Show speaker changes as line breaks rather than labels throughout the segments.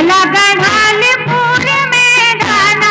लगा ढाल पूरे में गाना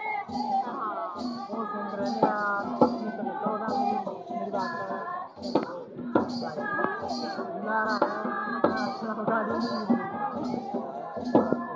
フフフ。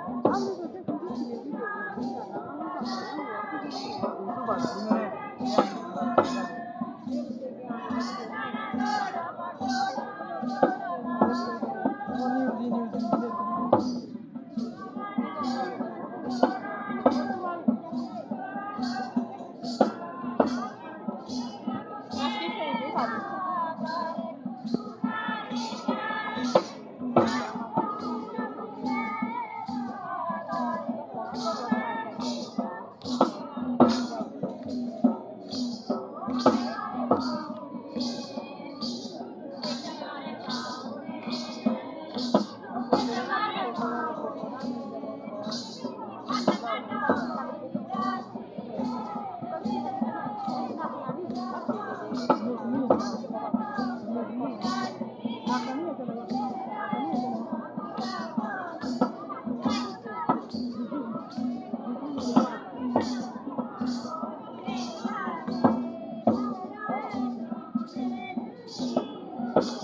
Gracias.